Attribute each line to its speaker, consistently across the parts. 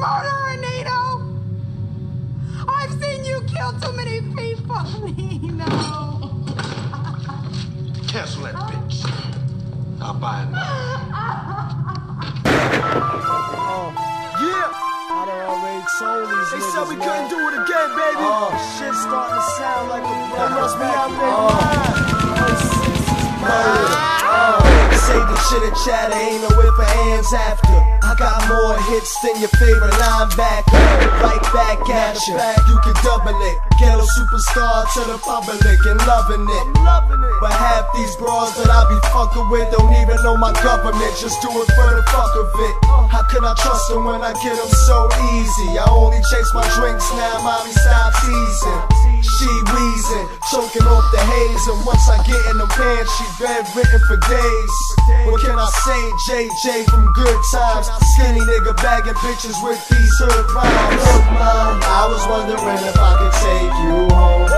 Speaker 1: murderer, Nino! I've seen you kill too many people, Nino!
Speaker 2: Cancel that bitch. I'll buy it now.
Speaker 3: Yeah!
Speaker 4: I done already told these
Speaker 3: They
Speaker 4: niggas,
Speaker 3: said we
Speaker 4: man.
Speaker 3: couldn't do it again, baby.
Speaker 4: Oh, shit starting to sound like a
Speaker 3: They must be out there
Speaker 4: Oh,
Speaker 3: The chitter chatter, ain't no if or ands after. I got more hits than your favorite linebacker. Right back at you, you can double it. Ghetto superstar to the public and loving it. But half these bras that I be fucking with don't even know my government. Just do it for the fuck of it. How can I trust them when I get them so easy? I only chase my drinks now, mommy stop teasing. She choking off the haze, and once I get in the pants, she bedridden for days. What can I say? JJ from Good Times, skinny nigga bagging bitches with these hood rhymes. Look, mom, I was wondering if I could take you home.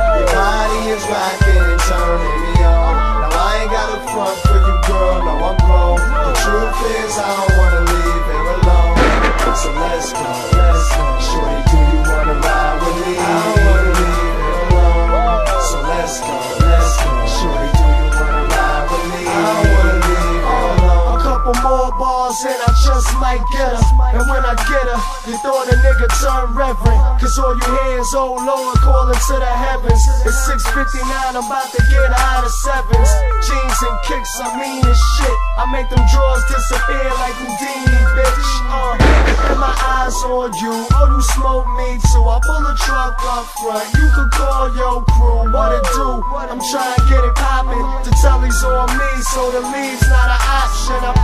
Speaker 3: More and I just might get her. And when I get her, you thought a nigga turn reverend. Cause all you hear is, oh Lord, calling to the heavens. It's 6.59, I'm about to get out of sevens. Jeans and kicks, I mean as shit. I make them drawers disappear like Houdini, bitch. Uh, and my eyes on you. Oh, you smoke me too. I pull a truck up front. You can call your crew. What it do? I'm trying to get it poppin'. The telly's on me, so the leave's not an option. I've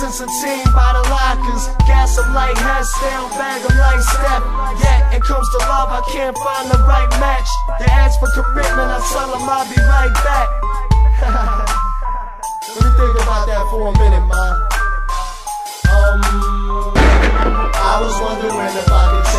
Speaker 3: since a teen by the lockers. Gas them like heads down, bag them like step. Yeah, it comes to love, I can't find the right match. They ask for commitment, I tell them I'll be right back. Let me think about that for a minute, man. Um, I was wondering if I could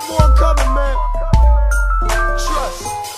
Speaker 3: got
Speaker 4: more coming, man.
Speaker 3: Trust.